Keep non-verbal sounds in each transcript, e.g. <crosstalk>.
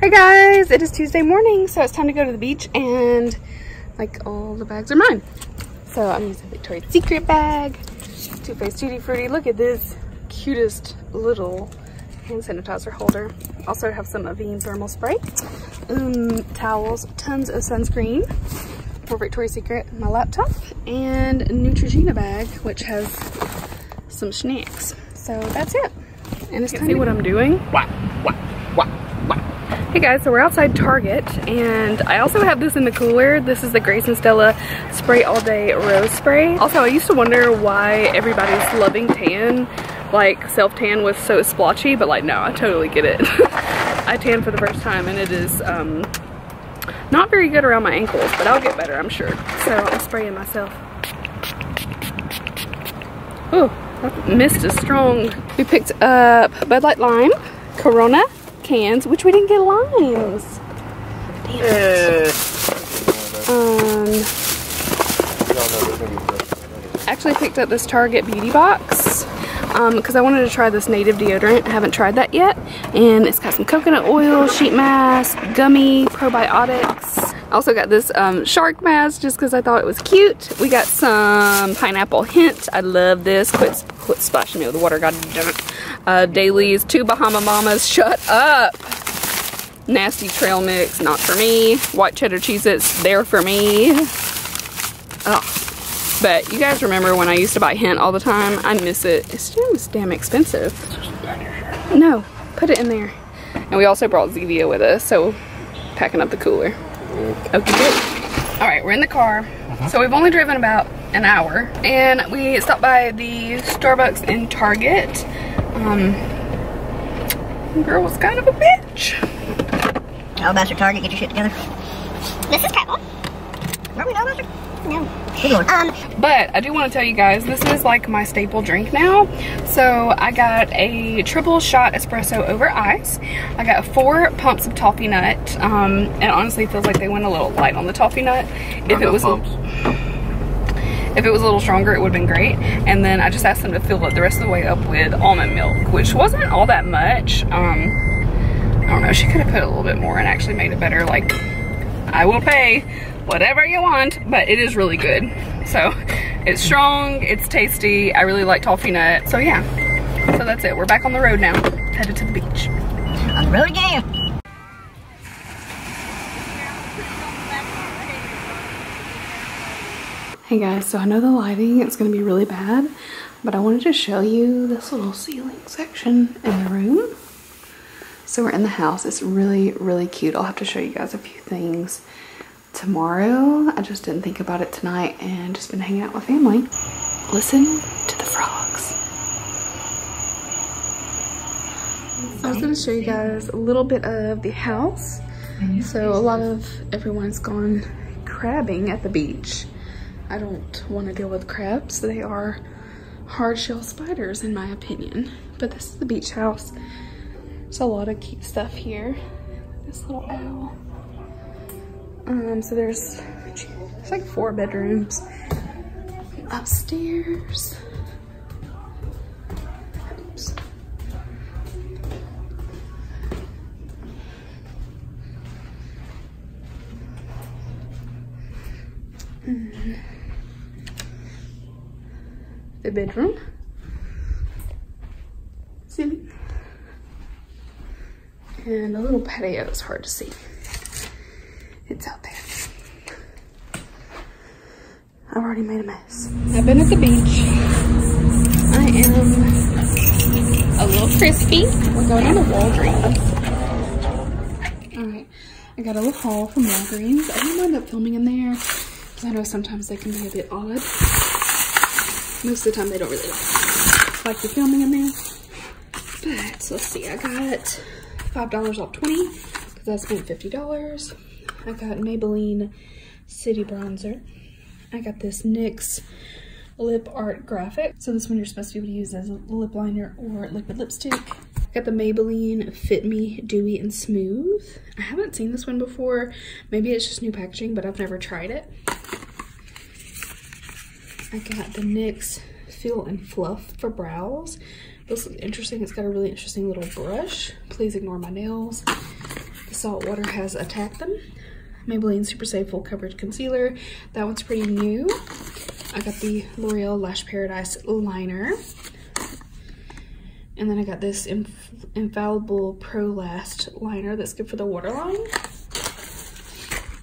Hey guys, it is Tuesday morning, so it's time to go to the beach and like all the bags are mine. So I'm using Victoria's Secret bag, Too Faced Tutti Frutti. Look at this cutest little hand sanitizer holder. Also have some Avene thermal spray, um, towels, tons of sunscreen for Victoria's Secret, my laptop, and Neutrogena bag, which has some snacks. So that's it. And it's time see what I'm doing. What? What? Hey guys, so we're outside Target and I also have this in the cooler. This is the Grace and Stella Spray All Day Rose Spray. Also, I used to wonder why everybody's loving tan, like self-tan was so splotchy, but like no, I totally get it. <laughs> I tan for the first time and it is um, not very good around my ankles, but I'll get better, I'm sure. So I'm spraying myself. Oh, mist is strong. We picked up Bud Light Lime, Corona, cans, which we didn't get limes. Damn it. Um, actually picked up this Target beauty box because um, I wanted to try this native deodorant. I haven't tried that yet. And it's got some coconut oil, sheet mask, gummy, probiotics. Also got this um, shark mask just because I thought it was cute. We got some pineapple hint. I love this. Quit, quit splashing me with the water, god damn it. Uh, Dailies, two Bahama Mamas, shut up. Nasty trail mix, not for me. White cheddar Cheez-Its, there for me. Oh. But you guys remember when I used to buy Hint all the time? I miss it. It's just damn expensive. No, put it in there. And we also brought Zevia with us, so packing up the cooler. Okay. All right, we're in the car. Uh-huh. So we've only driven about an hour and we stopped by the Starbucks in Target um, girl was kind of a bitch. Oh, Master Target, get your shit together. This is Travel. Are we not Master? No. Um, but I do want to tell you guys, this is like my staple drink now. So I got a triple shot espresso over ice. I got four pumps of toffee nut. Um, and honestly, feels like they went a little light on the toffee nut. If it was pumps. If it was a little stronger, it would have been great. And then I just asked them to fill it the rest of the way up with almond milk, which wasn't all that much. Um, I don't know, she could have put a little bit more and actually made it better. Like, I will pay whatever you want, but it is really good. So, it's strong, it's tasty, I really like toffee nut. So yeah, so that's it. We're back on the road now, headed to the beach. On the road again. Hey guys, so I know the lighting is going to be really bad, but I wanted to show you this little ceiling section in the room. So we're in the house. It's really, really cute. I'll have to show you guys a few things tomorrow. I just didn't think about it tonight and just been hanging out with family. Listen to the frogs. I was going to show you guys a little bit of the house. So a lot of everyone's gone crabbing at the beach. I don't want to deal with crabs. They are hard shell spiders in my opinion. But this is the beach house. There's a lot of cute stuff here. This little owl. Um, so there's, there's like four bedrooms. Upstairs. The bedroom. See? And a little patio is hard to see. It's out there. I've already made a mess. I've been at the beach. I am a little crispy. We're going on a Walgreens. Alright, I got a little haul from Walgreens. I didn't end up filming in there because I know sometimes they can be a bit odd. Most of the time they don't really like, like the filming in there. But let's see, I got $5 off 20 because I spent $50. I got Maybelline City Bronzer. I got this NYX Lip Art Graphic. So this one you're supposed to be able to use as a lip liner or liquid lipstick. I got the Maybelline Fit Me Dewy and Smooth. I haven't seen this one before. Maybe it's just new packaging, but I've never tried it. I got the NYX Fill and Fluff for brows. This looks interesting. It's got a really interesting little brush. Please ignore my nails. The salt water has attacked them. Maybelline Super Stay Full Coverage Concealer. That one's pretty new. I got the L'Oreal Lash Paradise Liner. And then I got this Inf Infallible Pro Last Liner that's good for the waterline.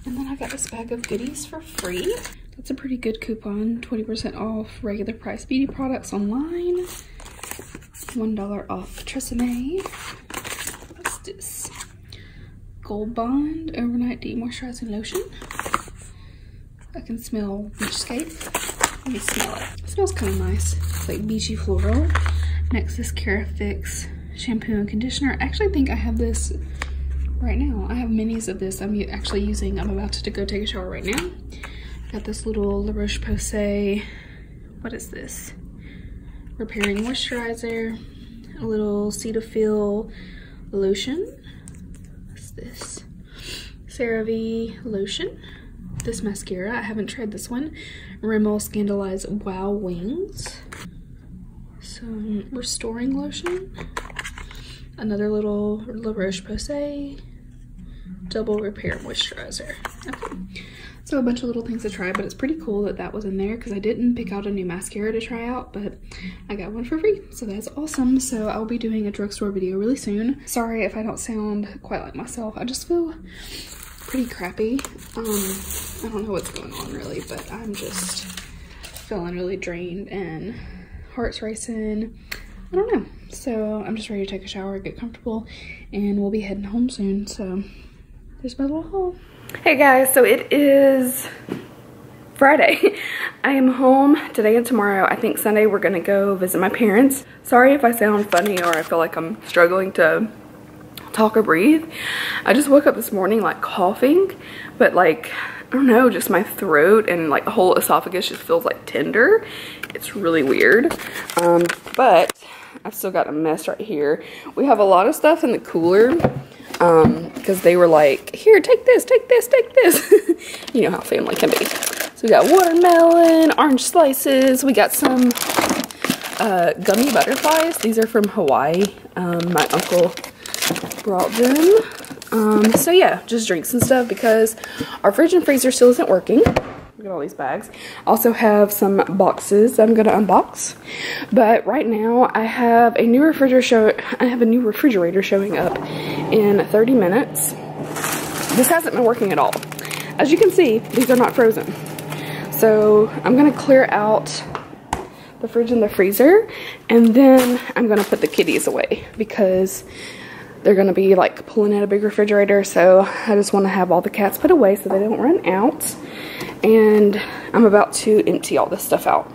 And then I got this bag of goodies for free. That's a pretty good coupon. 20% off regular price beauty products online. $1 off Tresemme. What's this? Gold Bond Overnight Deep Moisturizing Lotion. I can smell beachscape. Let me smell it. it smells kind of nice. It's like beachy floral. Next is Carafix shampoo and conditioner. I actually think I have this right now. I have minis of this I'm actually using. I'm about to go take a shower right now. Got this little La Roche-Posay, what is this? Repairing moisturizer, a little Cetaphil lotion. What's this? CeraVe lotion. This mascara, I haven't tried this one. Rimmel Scandaleyes Wow Wings. Some restoring lotion. Another little La Roche-Posay double repair moisturizer. Okay. So a bunch of little things to try, but it's pretty cool that that was in there because I didn't pick out a new mascara to try out, but I got one for free. So that's awesome. So I'll be doing a drugstore video really soon. Sorry if I don't sound quite like myself. I just feel pretty crappy. Um, I don't know what's going on really, but I'm just feeling really drained and heart's racing. I don't know. So I'm just ready to take a shower, get comfortable, and we'll be heading home soon. So there's my little. Hey guys, so it is Friday. <laughs> I am home today and tomorrow. I think Sunday we're gonna go visit my parents. Sorry if I sound funny or I feel like I'm struggling to talk or breathe. I just woke up this morning like coughing, but like, I don't know, just my throat and like the whole esophagus just feels like tender. It's really weird. Um, but I've still got a mess right here. We have a lot of stuff in the cooler um because they were like here take this take this take this. <laughs> You know how family can be. So we got watermelon orange slices we got some uh, gummy butterflies. These are from hawaii. Um, my uncle brought them. Um, so yeah just drinks and stuff because our fridge and freezer still isn't working Look at all these bags. Also have some boxes I'm gonna unbox. But right now I have a new refrigerator show I have a new refrigerator showing up in 30 minutes. This hasn't been working at all. As you can see, these are not frozen. So I'm gonna clear out the fridge and the freezer and then I'm gonna put the kitties away because they're gonna be like pulling out a big refrigerator so I just want to have all the cats put away so they don't run out and I'm about to empty all this stuff out.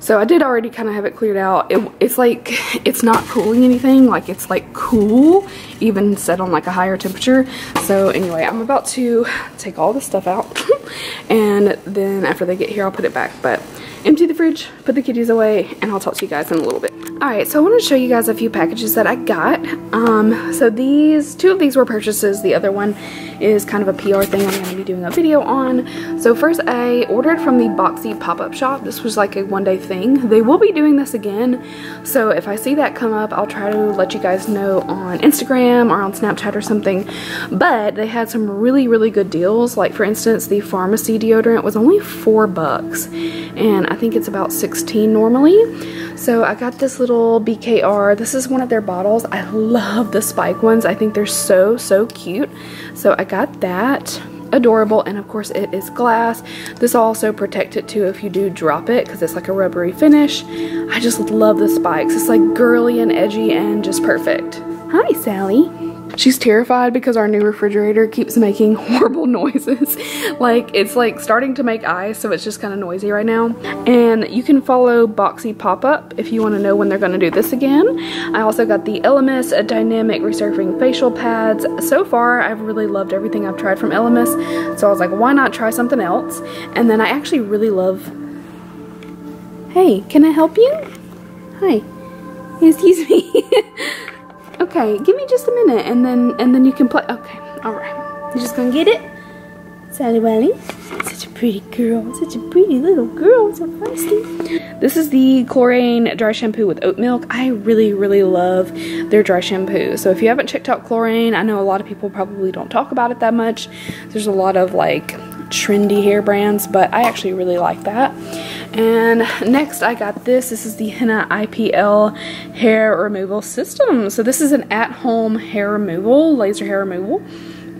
So I did already kind of have it cleared out. It, it's like, it's not cooling anything. Like it's like cool, even set on like a higher temperature. So anyway, I'm about to take all this stuff out. <laughs> and then after they get here, I'll put it back. But empty the fridge, put the kitties away, and I'll talk to you guys in a little bit. Alright, so I want to show you guys a few packages that I got. Um, so these, two of these were purchases. The other one is kind of a PR thing I'm going to be doing a video on. So first I ordered from the Boxy pop-up shop. This was like a one-day thing. They will be doing this again. So if I see that come up, I'll try to let you guys know on Instagram or on Snapchat or something. But they had some really, really good deals. Like for instance, the pharmacy deodorant was only four bucks. And I think it's about 16 normally. So I got this little BKR. This is one of their bottles. I love the spike ones. I think they're so, so cute. So I got that. Adorable. And of course it is glass. This will also protect it too if you do drop it because it's like a rubbery finish. I just love the spikes. It's like girly and edgy and just perfect. Hi, Sally. She's terrified because our new refrigerator keeps making <laughs> horrible noises. like it's like starting to make ice so it's just kind of noisy right now. And you can follow Boxy Pop-Up if you want to know when they're going to do this again. I also got the Elemis Dynamic Resurfacing Facial Pads. So far I've really loved everything I've tried from Elemis so I was like why not try something else. And then I actually really love... Hey, can I help you? Hi. Excuse <laughs> me. Okay, give me just a minute and then and then you can play. Okay, all right. You're just gonna get it? Sally Welly. Such a pretty girl. Such a pretty little girl. So feisty. This is the Klorane Dry Shampoo with Oat Milk. I really, really love their dry shampoo. So if you haven't checked out Klorane, I know a lot of people probably don't talk about it that much. There's a lot of like trendy hair brands, but I actually really like that. And next I got this. This is the Henna IPL hair removal system. So this is an at-home hair removal, laser hair removal.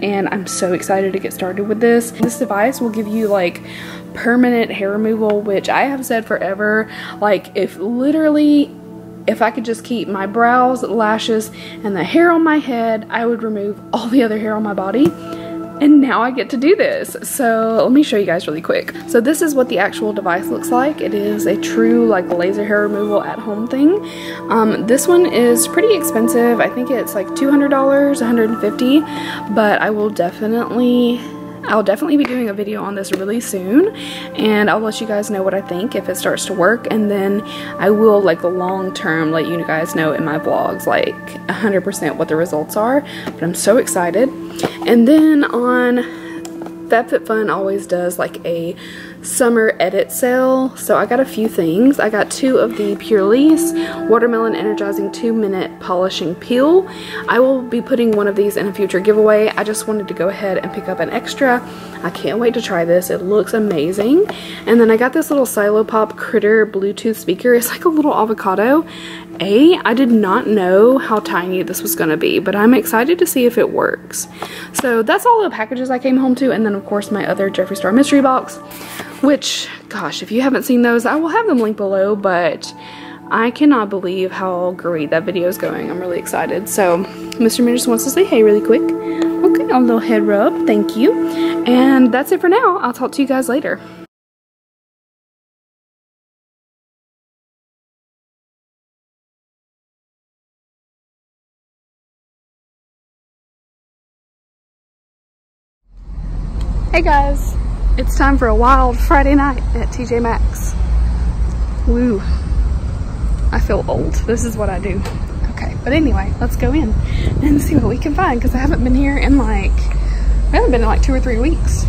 And I'm so excited to get started with this. This device will give you like permanent hair removal, which I have said forever. Like if literally if I could just keep my brows, lashes, and the hair on my head, I would remove all the other hair on my body and now I get to do this. So let me show you guys really quick. So this is what the actual device looks like. It is a true like laser hair removal at home thing. Um, this one is pretty expensive. I think it's like $200, 150 but I will definitely I'll definitely be doing a video on this really soon and I'll let you guys know what I think if it starts to work and then I will like the long term let you guys know in my vlogs like 100% what the results are but I'm so excited. And then on FabFitFun always does like a summer edit sale. So I got a few things. I got two of the Purlisse Watermelon Energizing 2 Minute Polishing Peel. I will be putting one of these in a future giveaway. I just wanted to go ahead and pick up an extra. I can't wait to try this. It looks amazing. And then I got this little Silo Pop Critter Bluetooth speaker. It's like a little avocado. A, I did not know how tiny this was going to be, but I'm excited to see if it works. So that's all the packages I came home to, and then of course my other Jeffree Star mystery box which, gosh, if you haven't seen those, I will have them linked below, but I cannot believe how great that video is going. I'm really excited. So, Mr. Just wants to say hey really quick. Okay, a little head rub, thank you. And that's it for now. I'll talk to you guys later. Hey guys, it's time for a wild Friday night at TJ Maxx. Woo. I feel old. This is what I do. But anyway, let's go in and see what we can find because I haven't been here in like, I haven't been in like two or three weeks.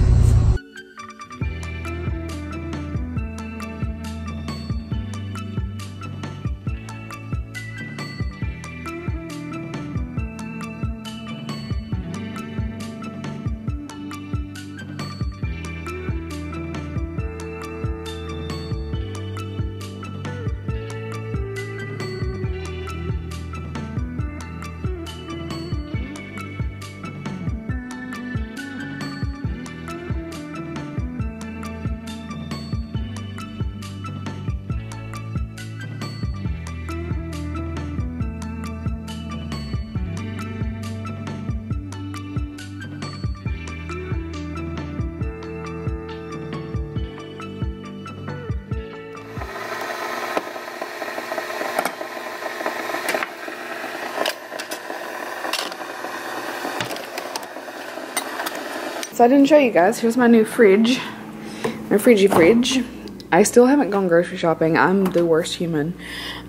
So I didn't show you guys. Here's my new fridge. My fridgy fridge. I still haven't gone grocery shopping. I'm the worst human.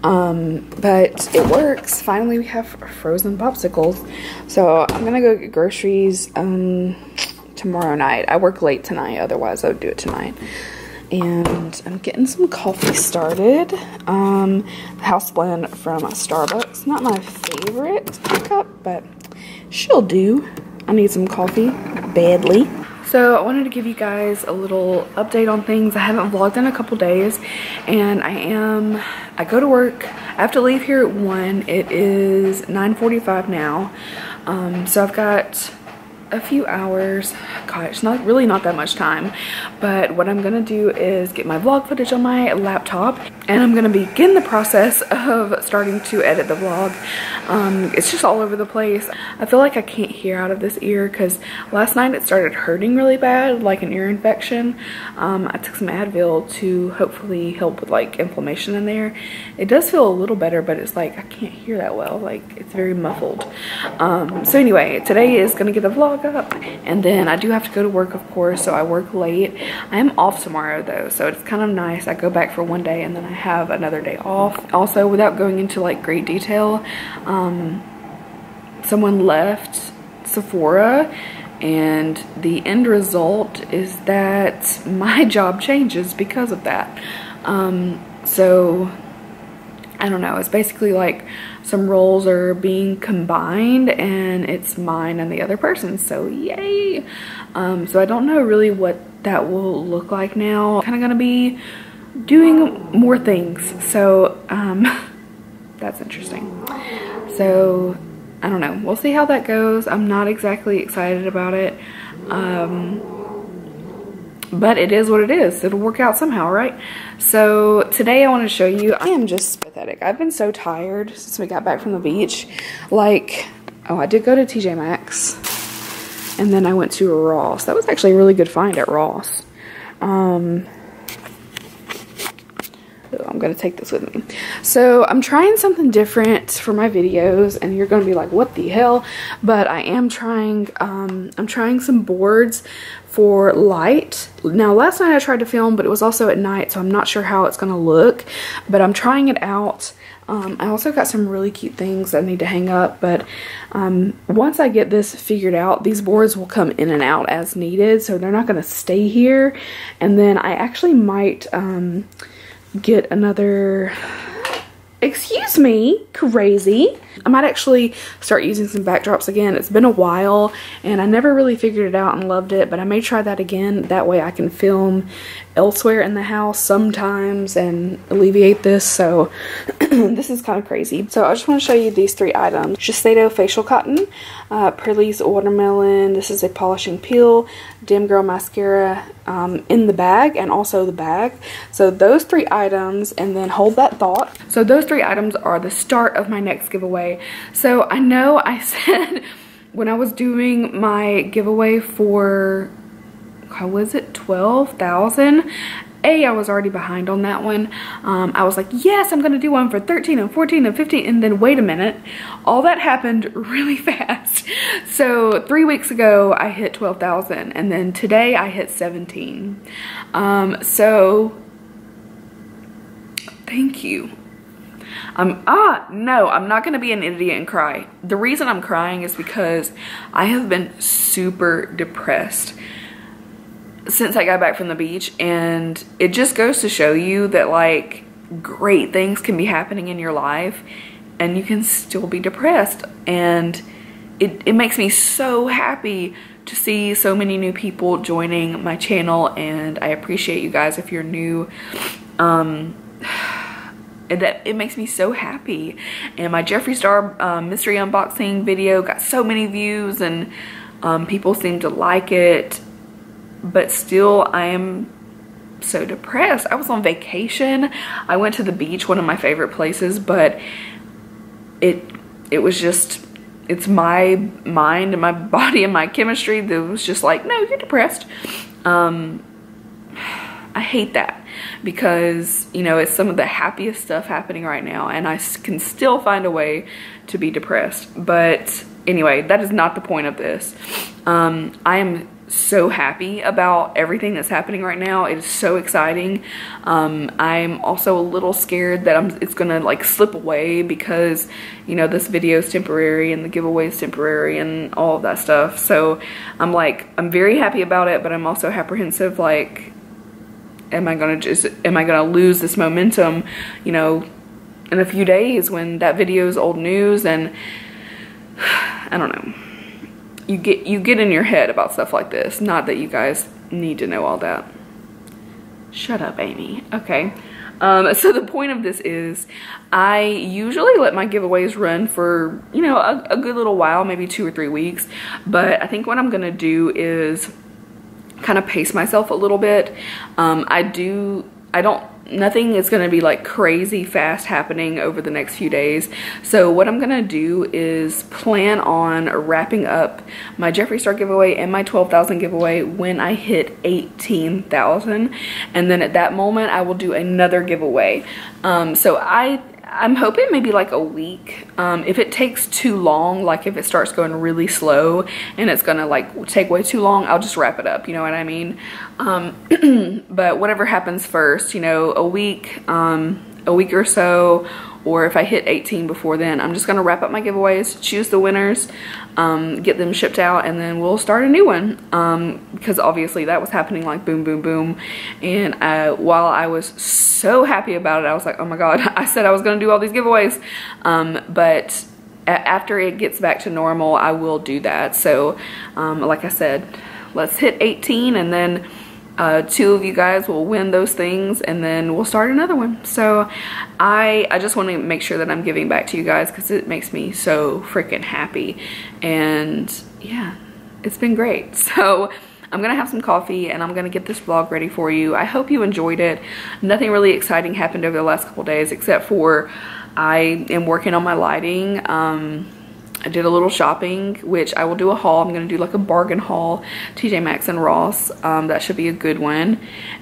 Um, but it works. Finally, we have frozen popsicles. So I'm going to go get groceries um, tomorrow night. I work late tonight. Otherwise, I would do it tonight. And I'm getting some coffee started. Um, house blend from Starbucks. Not my favorite cup, but she'll do. I need some coffee badly. So I wanted to give you guys a little update on things. I haven't vlogged in a couple days and I am, I go to work, I have to leave here at 1. It is 9.45 now. Um, so I've got a few hours. Gosh not really not that much time. But what I'm gonna do is get my vlog footage on my laptop and I'm gonna begin the process of starting to edit the vlog. Um, it's just all over the place. I feel like I can't hear out of this ear because last night it started hurting really bad like an ear infection. Um, I took some Advil to hopefully help with like inflammation in there. It does feel a little better but it's like I can't hear that well. Like it's very muffled. Um, so anyway today is gonna get the vlog up. And then I do have to go to work of course so I work late. I am off tomorrow though so it's kind of nice. I go back for one day and then I have another day off. Also without going into like great detail um, someone left Sephora And the end result is that my <laughs> job changes because of that. Um, so I don't know, it's basically like some roles are being combined and it's mine and the other person. So yay. Um, so I don't know really what that will look like now. Kind of gonna be doing more things. So um, <laughs> that's interesting. So I don't know. We'll see how that goes. I'm not exactly excited about it. Um, but it is what it is. It'll work out somehow, right? So today I want to show you, I am just pathetic. I've been so tired since we got back from the beach. Like, oh, I did go to TJ Maxx and then I went to Ross. That was actually a really good find at Ross. Um, I'm gonna take this with me. So I'm trying something different for my videos and you're gonna be like, what the hell? But I am trying, um, I'm trying some boards for light. Now last night I tried to film, but it was also at night, so I'm not sure how it's gonna look, but I'm trying it out. Um, I also got some really cute things that I need to hang up, but um, once I get this figured out, these boards will come in and out as needed, so they're not going to stay here. And then I actually might um, get another excuse me, crazy. I might actually start using some backdrops again. It's been a while and I never really figured it out and loved it, but I may try that again. That way I can film elsewhere in the house sometimes and alleviate this. So <clears throat> this is kind of crazy. So I just want to show you these three items. Shiseido facial cotton, uh, watermelon, this is a polishing peel, Dim Girl mascara um, in the bag and also the bag. So those three items and then hold that thought. So those three items are the start of my next giveaway. So I know I <laughs> said when I was doing my giveaway for how was it? 12,000 a I was already behind on that one. Um, I was like yes I'm gonna do one for 13 and 14 and 15 and then wait a minute. All that happened <laughs> really fast. So three weeks ago I hit 12,000 and then today I hit 17 um, so thank you. I'm, ah, no, I'm not to be an idiot and cry. The reason I'm crying is because I have been super depressed since I got back from the beach and it just goes to show you that like great things can be happening in your life and you can still be depressed. And it, it makes me so happy to see so many new people joining my channel and I appreciate you guys if you're new. Um <sighs> that it makes me so happy. And my Jeffree Star um, mystery unboxing video got so many views and um, people seem to like it but still I am so depressed. I was on vacation. I went to the beach, one of my favorite places, but it it was just it's my mind and my <laughs> body and my chemistry that was just like, no, you're depressed. Um, I hate that because, you know, it's some of the happiest stuff happening right now and I can still find a way to be depressed. But anyway, that is not the point of this. Um, I am so happy about everything that's happening right now. It is so exciting. Um, I'm also a little scared that I'm, it's gonna like slip away because, you know, this video is temporary and the giveaway is temporary and all of that stuff. So I'm like, I'm very happy about it, but I'm also apprehensive like, am I gonna just, am I gonna lose this momentum, you know, in a few days when that video is old news and <sighs> I don't know you get you get in your head about stuff like this. Not that you guys need to know all that. Shut up, Amie. Okay. Um, so the point of this is I usually let my giveaways run for, you know, a, a good little while, maybe two or three weeks. But I think what I'm going to do is kind of pace myself a little bit. Um, I do, I don't nothing is going to be like crazy fast happening over the next few days. So what I'm going to do is plan on wrapping up my Jeffree Star giveaway and my 12,000 giveaway when I hit 18,000. And then at that moment, I will do another giveaway. Um, so I I'm hoping maybe like a week. Um, if it takes too long, like if it starts going really slow and it's gonna like take way too long, I'll just wrap it up, you know what I mean? Um, <clears throat> but whatever happens first, you know, a week, um, a week or so or if I hit 18 before then, I'm just gonna wrap up my giveaways, choose the winners, um, get them shipped out, and then we'll start a new one. Um, because obviously that was happening like boom, boom, boom. And uh, while I was so happy about it, I was like, oh my God, <laughs> I said I was gonna do all these giveaways. Um, but after it gets back to normal, I will do that. So um, like I said, let's hit 18 and then uh, two of you guys will win those things and then we'll start another one. So I, I just want to make sure that I'm giving back to you guys because it makes me so freaking happy. And yeah, it's been great. <laughs> So I'm gonna have some coffee and I'm gonna get this vlog ready for you. I hope you enjoyed it. Nothing really exciting happened over the last couple days except for I am working on my lighting. Um, I did a little shopping, which I will do a haul. I'm going to do like a bargain haul, TJ Maxx and Ross. Um, that should be a good one.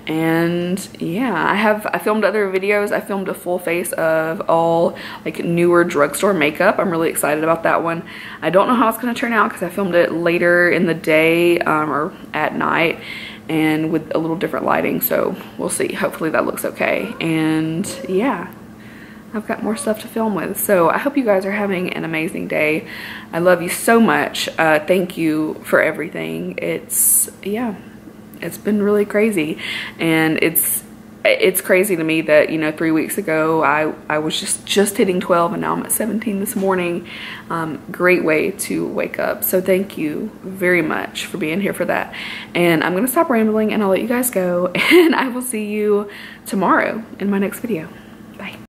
And yeah, I have, I filmed other videos. I filmed a full face of all like newer drugstore makeup. I'm really excited about that one. I don't know how it's going to turn out because I filmed it later in the day um, or at night and with a little different lighting. So we'll see. Hopefully that looks okay. And yeah, I've got more stuff to film with. So I hope you guys are having an amazing day. I love you so much. Uh, thank you for everything. It's, yeah, it's been really crazy. And it's, it's crazy to me that, you know, three weeks ago, I, I was just, just hitting 12 and now I'm at 17 this morning. Um, great way to wake up. So thank you very much for being here for that. And I'm going to stop rambling and I'll let you guys go. <laughs> And I will see you tomorrow in my next video.